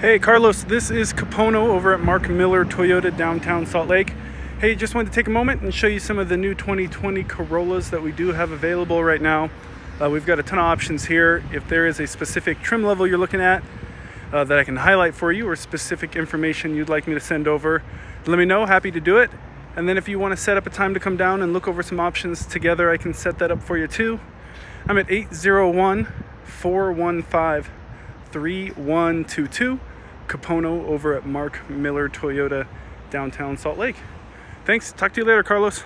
Hey Carlos, this is Kupono over at Mark Miller Toyota downtown Salt Lake. Hey, just wanted to take a moment and show you some of the new 2020 Corollas that we do have available right now. Uh, we've got a ton of options here. If there is a specific trim level you're looking at uh, that I can highlight for you or specific information you'd like me to send over, let me know, happy to do it. And then if you want to set up a time to come down and look over some options together, I can set that up for you too. I'm at 801 415 3122 Kupono over at Mark Miller Toyota downtown Salt Lake. Thanks. Talk to you later, Carlos.